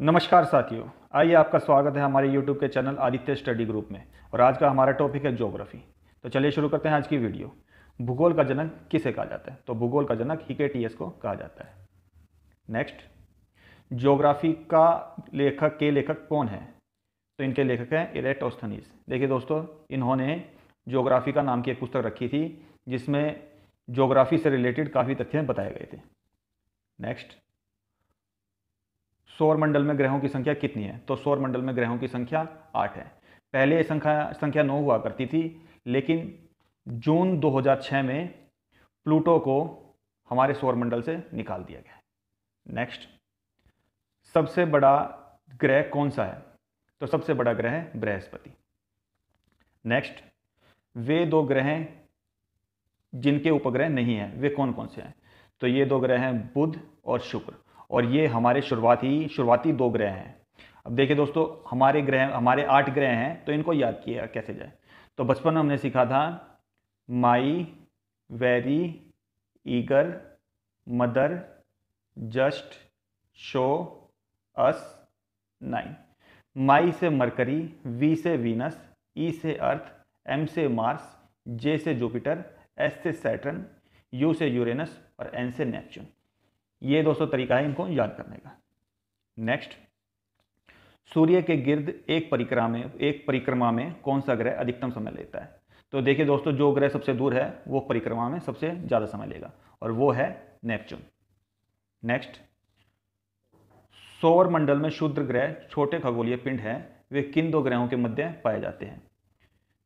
नमस्कार साथियों, आइए आपका स्वागत है हमारे YouTube के चैनल आदित्य स्टडी ग्रुप में, और आज का हमारा टॉपिक है ज्योग्राफी तो चलिए शुरू करते हैं आज की वीडियो भूगोल का जनक किसे कहा जाता है? तो भूगोल का जनक हिकेटियस को कहा जाता है। नेक्स्ट ज्योग्राफी का लेखक, के लेखक कौन है? तो इनके लेखक हैं इरेटोस्थनीस देखिए दोस्तों, इन्होंने ज्योग्राफी का नाम की एक पुस्तक रखी थी, जिसमें ज्योग्राफी से रिलेटेड काफ़ी तथ्य बताए गए थे। नेक्स्ट सौर मंडल में ग्रहों की संख्या कितनी है? तो सौर मंडल में ग्रहों की संख्या आठ है। पहले ये संख्या संख्या नौ हुआ करती थी, लेकिन जून 2006 में प्लूटो को हमारे सौर मंडल से निकाल दिया गया नेक्स्ट सबसे बड़ा ग्रह कौन सा है? तो सबसे बड़ा ग्रह है बृहस्पति। नेक्स्ट वे दो ग्रह जिनके उपग्रह नहीं हैं। वे कौन कौन से हैं? तो ये दो ग्रह हैं बुध और शुक्र। और ये हमारे शुरुआती शुरुआती दो ग्रह हैं। अब देखिए दोस्तों, हमारे ग्रह, हमारे आठ ग्रह हैं तो इनको याद किया कैसे जाए? तो बचपन में हमने सीखा था, my, very, eager, mother, just, show, us, nine. My से मरकरी, वी से वीनस, ई से अर्थ, एम से मार्स, जे से जुपिटर, एस से सैटर्न, यू से यूरेनस और एन से नेपच्यून। ये दोस्तों तरीका है इनको याद करने का। नेक्स्ट सूर्य के गिर्द एक परिक्रमा में, एक परिक्रमा में कौन सा ग्रह अधिकतम समय लेता है? तो देखिए दोस्तों, जो ग्रह सबसे दूर है, वो परिक्रमा में सबसे ज़्यादा समय लेगा, और वो है नेपच्यून। नेक्स्ट सौर मंडल में शुद्र ग्रह, छोटे खगोलीय पिंड हैं, वे किन दो ग्रहों के मध्य पाए जाते हैं?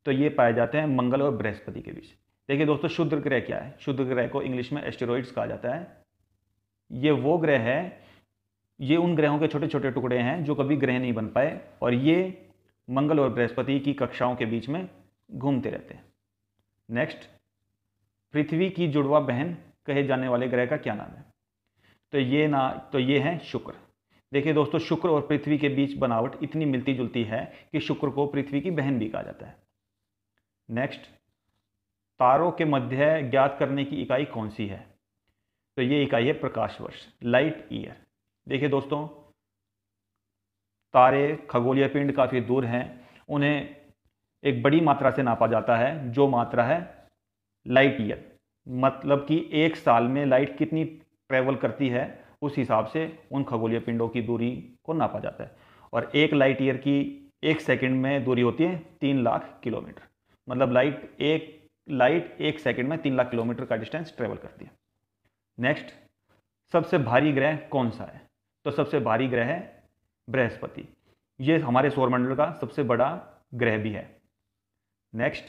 तो ये पाए जाते हैं मंगल और बृहस्पति के बीच। देखिए दोस्तों शुद्ध ग्रह क्या है? शुद्ध ग्रह को इंग्लिश में एस्टेरॉइड्स कहा जाता है। ये वो ग्रह है, ये उन ग्रहों के छोटे छोटे टुकड़े हैं जो कभी ग्रह नहीं बन पाए और ये मंगल और बृहस्पति की कक्षाओं के बीच में घूमते रहते हैं। नेक्स्ट पृथ्वी की जुड़वा बहन कहे जाने वाले ग्रह का क्या नाम है? तो ये ना तो ये है शुक्र। देखिए दोस्तों, शुक्र और पृथ्वी के बीच बनावट इतनी मिलती जुलती है कि शुक्र को पृथ्वी की बहन भी कहा जाता है। नेक्स्ट तारों के मध्य ज्ञात करने की इकाई कौन सी है? तो ये इकाई है प्रकाश वर्ष लाइट ईयर देखिए दोस्तों, तारे, खगोलीय पिंड काफ़ी दूर हैं, उन्हें एक बड़ी मात्रा से नापा जाता है, जो मात्रा है लाइट ईयर मतलब कि एक साल में लाइट कितनी ट्रेवल करती है, उस हिसाब से उन खगोलीय पिंडों की दूरी को नापा जाता है। और एक लाइट ईयर की एक सेकंड में दूरी होती है तीन लाख किलोमीटर। मतलब लाइट एक लाइट एक सेकंड में तीन लाख किलोमीटर का डिस्टेंस ट्रेवल करती है। नेक्स्ट सबसे भारी ग्रह कौन सा है? तो सबसे भारी ग्रह है बृहस्पति। ये हमारे सौरमंडल का सबसे बड़ा ग्रह भी है। नेक्स्ट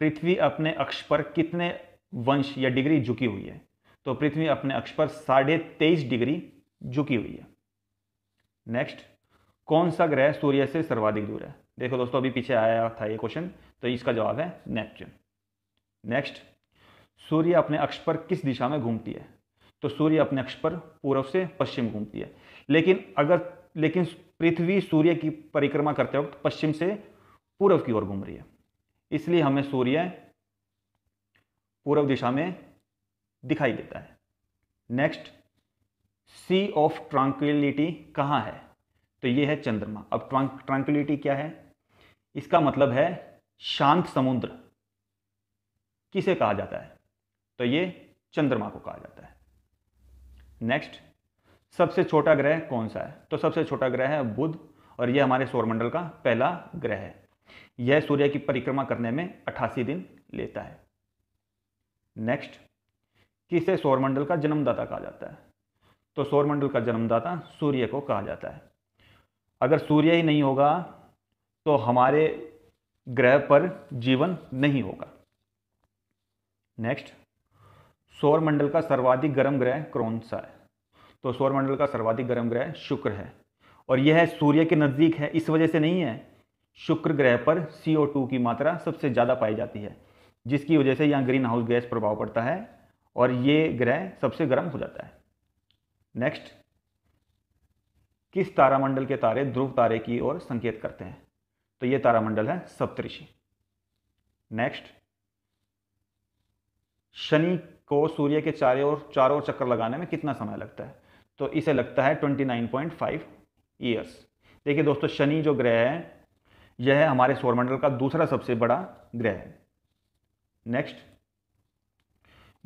पृथ्वी अपने अक्ष पर कितने वंश या डिग्री झुकी हुई है? तो पृथ्वी अपने अक्ष पर साढ़े तेईस डिग्री झुकी हुई है। नेक्स्ट कौन सा ग्रह सूर्य से सर्वाधिक दूर है? देखो दोस्तों, अभी पीछे आया था ये क्वेश्चन तो इसका जवाब है नेपच्यून नेक्स्ट सूर्य अपने अक्ष पर किस दिशा में घूमती है? तो सूर्य अपने अक्ष पर पूर्व से पश्चिम घूमती है। लेकिन अगर, लेकिन पृथ्वी सूर्य की परिक्रमा करते वक्त पश्चिम से पूर्व की ओर घूम रही है। इसलिए हमें सूर्य पूर्व दिशा में दिखाई देता है। नेक्स्ट सी ऑफ़ ट्रांक्विलिटी कहाँ है? तो ये है चंद्रमा। अब ट्रांक्विलिटी क्या है? इसका मतलब है शांत समुद्र। किसे कहा जाता है? तो ये चंद्रमा को कहा जाता है। नेक्स्ट सबसे छोटा ग्रह कौन सा है? तो सबसे छोटा ग्रह है बुध और यह हमारे सौरमंडल का पहला ग्रह है। यह सूर्य की परिक्रमा करने में 88 दिन लेता है। नेक्स्ट किसे सौरमंडल का जन्मदाता कहा जाता है? तो सौरमंडल का जन्मदाता सूर्य को कहा जाता है। अगर सूर्य ही नहीं होगा तो हमारे ग्रह पर जीवन नहीं होगा। नेक्स्ट सौरमंडल का सर्वाधिक गर्म ग्रह कौन सा है। तो सौरमंडल का सर्वाधिक गर्म ग्रह शुक्र है। और यह सूर्य के नज़दीक है, इस वजह से नहीं है, शुक्र ग्रह पर CO2 की मात्रा सबसे ज़्यादा पाई जाती है, जिसकी वजह से यहाँ ग्रीन हाउस गैस प्रभाव पड़ता है और ये ग्रह सबसे गर्म हो जाता है। नेक्स्ट, किस तारामंडल के तारे ध्रुव तारे की ओर संकेत करते हैं? तो ये तारामंडल है सप्तऋषि। नेक्स्ट, शनि को सूर्य के चारों ओर, चारों चक्कर लगाने में कितना समय लगता है? तो इसे लगता है 29.5 ईयर्स देखिए दोस्तों, शनि जो ग्रह है, यह हमारे सौरमंडल का दूसरा सबसे बड़ा ग्रह है। नेक्स्ट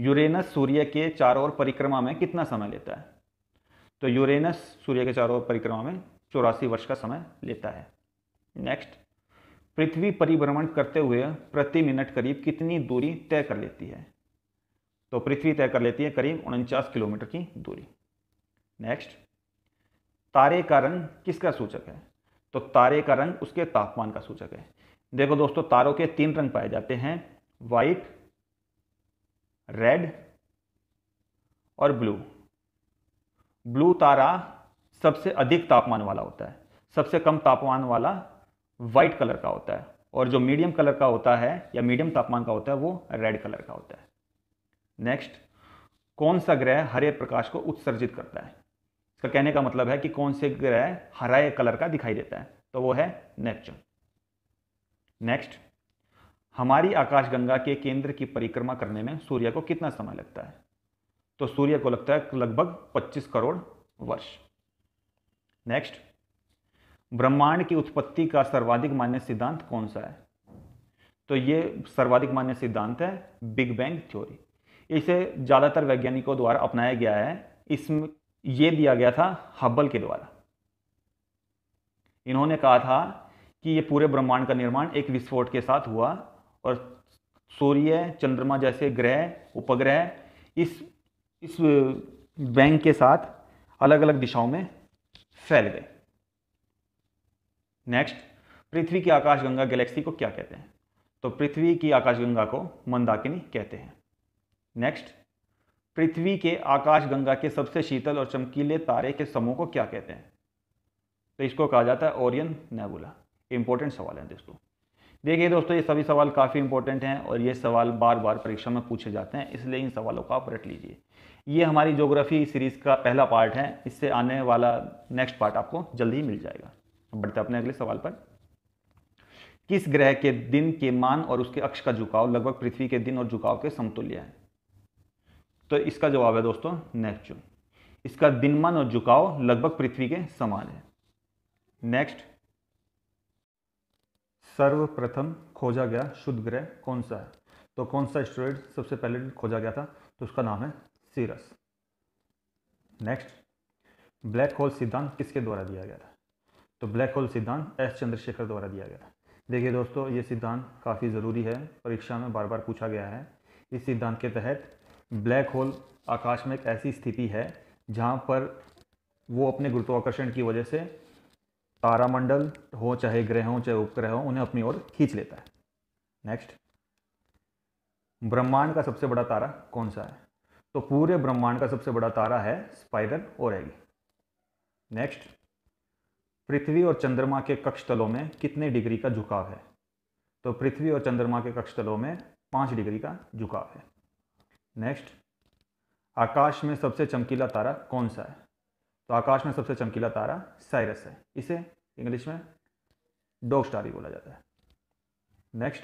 यूरेनस सूर्य के चारों ओर परिक्रमा में कितना समय लेता है? तो यूरेनस सूर्य के चारों ओर परिक्रमा में चौरासी वर्ष का समय लेता है। नेक्स्ट पृथ्वी परिभ्रमण करते हुए प्रति मिनट करीब कितनी दूरी तय कर लेती है? तो पृथ्वी तय कर लेती है करीब उनचास किलोमीटर की दूरी। नेक्स्ट तारे का रंग किसका सूचक है? तो तारे का रंग उसके तापमान का सूचक है। देखो दोस्तों, तारों के तीन रंग पाए जाते हैं वाइट रेड और ब्लू ब्लू तारा सबसे अधिक तापमान वाला होता है, सबसे कम तापमान वाला वाइट कलर का होता है, और जो मीडियम कलर का होता है या मीडियम तापमान का होता है, वो रेड कलर का होता है। नेक्स्ट कौन सा ग्रह हरे प्रकाश को उत्सर्जित करता है? इसका कहने का मतलब है कि कौन से ग्रह हराए कलर का दिखाई देता है? तो वो है नेपच्यून नेक्स्ट हमारी आकाशगंगा के केंद्र की परिक्रमा करने में सूर्य को कितना समय लगता है? तो सूर्य को लगता है लगभग 25 करोड़ वर्ष। नेक्स्ट ब्रह्मांड की उत्पत्ति का सर्वाधिक मान्य सिद्धांत कौन सा है? तो ये सर्वाधिक मान्य सिद्धांत है बिग बैंग थ्योरी इसे ज़्यादातर वैज्ञानिकों द्वारा अपनाया गया है। इसमें, ये दिया गया था हब्बल के द्वारा। इन्होंने कहा था कि ये पूरे ब्रह्मांड का निर्माण एक विस्फोट के साथ हुआ और सूर्य, चंद्रमा जैसे ग्रह, उपग्रह इस इस बैंक के साथ अलग अलग दिशाओं में फैल गए। नेक्स्ट, पृथ्वी की आकाशगंगा गैलेक्सी को क्या कहते हैं? तो पृथ्वी की आकाशगंगा को मंदाकिनी कहते हैं। नेक्स्ट पृथ्वी के आकाशगंगा के सबसे शीतल और चमकीले तारे के समूह को क्या कहते हैं? तो इसको कहा जाता है ओरियन नेबुला। इंपॉर्टेंट सवाल है दोस्तों। देखिए दोस्तों, ये सभी सवाल काफ़ी इंपॉर्टेंट हैं और ये सवाल बार बार परीक्षा में पूछे जाते हैं, इसलिए इन सवालों को आप रट लीजिए। ये हमारी ज्योग्राफी सीरीज़ का पहला पार्ट है। इससे आने वाला नेक्स्ट पार्ट आपको जल्दी ही मिल जाएगा। बढ़ते अपने अगले सवाल पर। किस ग्रह के दिन के मान और उसके अक्ष का झुकाव लगभग पृथ्वी के दिन और झुकाव के समतुल्य है? तो इसका जवाब है दोस्तों, नेपच्यून। इसका दिनमान और झुकाव लगभग पृथ्वी के समान है। नेक्स्ट। सर्वप्रथम खोजा गया शुद्ध ग्रह कौन सा है? तो कौन सा एस्ट्रॉयड सबसे पहले खोजा गया था? तो उसका नाम है सीरस नेक्स्ट ब्लैक होल सिद्धांत किसके द्वारा दिया गया था? तो ब्लैक होल सिद्धांत एस चंद्रशेखर द्वारा दिया गया था। देखिए दोस्तों, ये सिद्धांत काफ़ी ज़रूरी है। परीक्षा में बार बार पूछा गया है। इस सिद्धांत के तहत ब्लैक होल आकाश में एक ऐसी स्थिति है जहाँ पर वो अपने गुरुत्वाकर्षण की वजह से तारामंडल हो, चाहे ग्रह हो, चाहे उपग्रह हो, उन्हें अपनी ओर खींच लेता है। नेक्स्ट ब्रह्मांड का सबसे बड़ा तारा कौन सा है? तो पूरे ब्रह्मांड का सबसे बड़ा तारा है स्पाइरल एगी नेक्स्ट पृथ्वी और चंद्रमा के कक्ष तलों में कितने डिग्री का झुकाव है? तो पृथ्वी और चंद्रमा के कक्ष तलों में पाँच डिग्री का झुकाव है। नेक्स्ट आकाश में सबसे चमकीला तारा कौन सा है? तो आकाश में सबसे चमकीला तारा साइरस है। इसे इंग्लिश में डॉग स्टार ही बोला जाता है। नेक्स्ट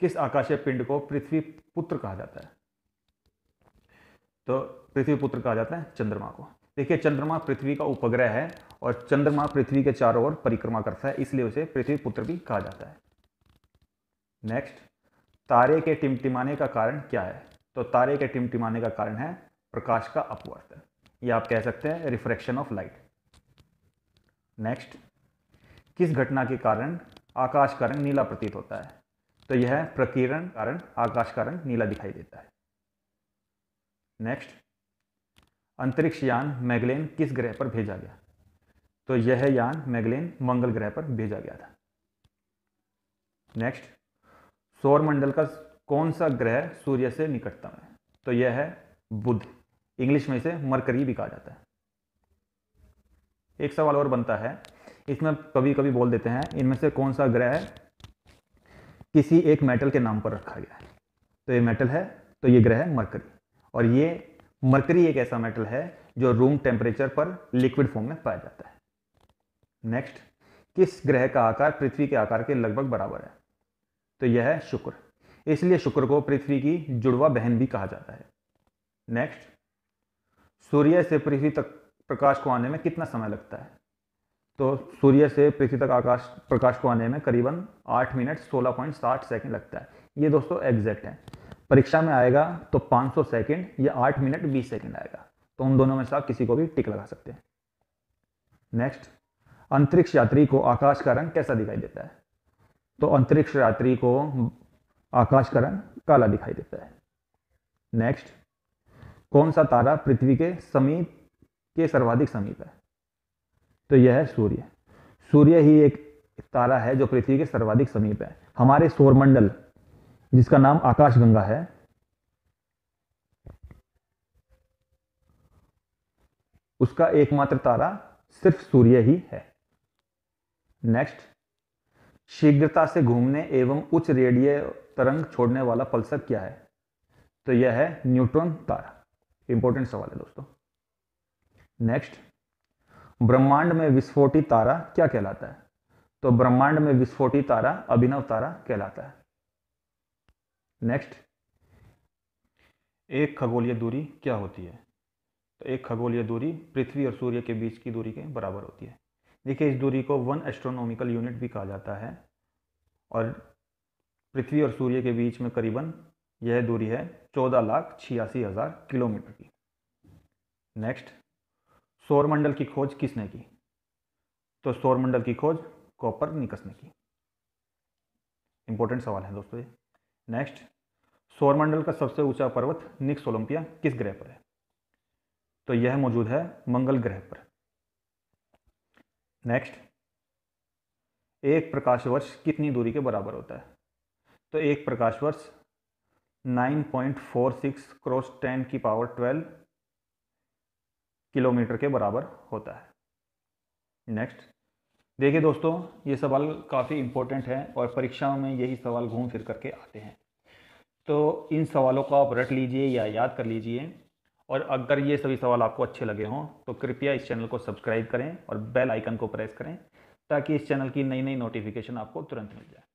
किस आकाशीय पिंड को पृथ्वी पुत्र कहा जाता है? तो पृथ्वी पुत्र कहा जाता है चंद्रमा को। देखिए, चंद्रमा पृथ्वी का उपग्रह है और चंद्रमा पृथ्वी के चारों ओर परिक्रमा करता है, इसलिए उसे पृथ्वी पुत्र भी कहा जाता है। नेक्स्ट तारे के टिमटिमाने का कारण क्या है? तो तारे के टिमटिमाने का कारण है प्रकाश का अपवर्तन। या आप कह सकते हैं रिफ्रैक्शन ऑफ़ लाइट नेक्स्ट किस घटना के कारण आकाश का रंग नीला प्रतीत होता है? तो यह प्रकीर्ण कारण, आकाश का रंग नीला दिखाई देता है। नेक्स्ट अंतरिक्ष यान मैगलेन किस ग्रह पर भेजा गया? तो यह यान मैगलेन मंगल ग्रह पर भेजा गया था। नेक्स्ट सौर मंडल का कौन सा ग्रह सूर्य से निकटतम है? तो यह है बुध। इंग्लिश में इसे मरकरी भी कहा जाता है। एक सवाल और बनता है। इसमें कभी कभी बोल देते हैं, इनमें से कौन सा ग्रह किसी एक मेटल के नाम पर रखा गया है? तो ये मेटल है तो ये ग्रह है मरकरी। और ये मरकरी एक ऐसा मेटल है जो रूम टेम्परेचर पर लिक्विड फॉर्म में पाया जाता है। नेक्स्ट किस ग्रह का आकार पृथ्वी के आकार के लगभग बराबर है? तो यह है शुक्र। इसलिए शुक्र को पृथ्वी की जुड़वा बहन भी कहा जाता है। नेक्स्ट सूर्य से पृथ्वी तक प्रकाश को आने में कितना समय लगता है? तो सूर्य से पृथ्वी तक आकाश, प्रकाश को आने में करीबन आठ मिनट सोलह पॉइंट साठ सेकेंड लगता है। ये दोस्तों एग्जैक्ट है। परीक्षा में आएगा तो 500 सेकेंड या आठ मिनट बीस सेकेंड आएगा। तो उन दोनों में से आप किसी को भी टिक लगा सकते हैं। नेक्स्ट अंतरिक्ष यात्री को आकाश का रंग कैसा दिखाई देता है? तो अंतरिक्ष यात्री को आकाश का रंग काला दिखाई देता है। नेक्स्ट कौन सा तारा पृथ्वी के समीप, के सर्वाधिक समीप है? तो यह है सूर्य। सूर्य ही एक तारा है जो पृथ्वी के सर्वाधिक समीप है। हमारे सौरमंडल, जिसका नाम आकाशगंगा है, उसका एकमात्र तारा सिर्फ़ सूर्य ही है। नेक्स्ट शीघ्रता से घूमने एवं उच्च रेडियो तरंग छोड़ने वाला पल्सर क्या है? तो यह है न्यूट्रॉन तारा। इंपॉर्टेंट सवाल है दोस्तों। नेक्स्ट, ब्रह्मांड में विस्फोटी तारा क्या कहलाता है? तो ब्रह्मांड में विस्फोटी तारा अभिनव तारा कहलाता है। नेक्स्ट, एक खगोलीय दूरी क्या होती है? तो एक खगोलीय दूरी पृथ्वी और सूर्य के बीच की दूरी के बराबर होती है। देखिए, इस दूरी को वन एस्ट्रोनॉमिकल यूनिट भी कहा जाता है। और पृथ्वी और सूर्य के बीच में करीबन यह दूरी है चौदह लाख छियासी हज़ार किलोमीटर की। नेक्स्ट सौरमंडल की खोज किसने की? तो सौरमंडल की खोज कॉपर निकस ने की। इंपॉर्टेंट सवाल है दोस्तों ये। नेक्स्ट सौरमंडल का सबसे ऊँचा पर्वत निक्स ओलंपिया किस ग्रह पर है? तो यह मौजूद है मंगल ग्रह पर। नेक्स्ट एक प्रकाश वर्ष कितनी दूरी के बराबर होता है? तो एक प्रकाश वर्ष 9.46 क्रॉस 10 की पावर 12 किलोमीटर के बराबर होता है। नेक्स्ट, देखिए दोस्तों, ये सवाल काफ़ी इम्पोर्टेंट है और परीक्षाओं में यही सवाल घूम फिर करके आते हैं। तो इन सवालों को आप रट लीजिए या याद कर लीजिए और अगर ये सभी सवाल आपको अच्छे लगे हों तो कृपया इस चैनल को सब्सक्राइब करें और बेल आइकन को प्रेस करें ताकि इस चैनल की नई नई नोटिफिकेशन आपको तुरंत मिल जाए।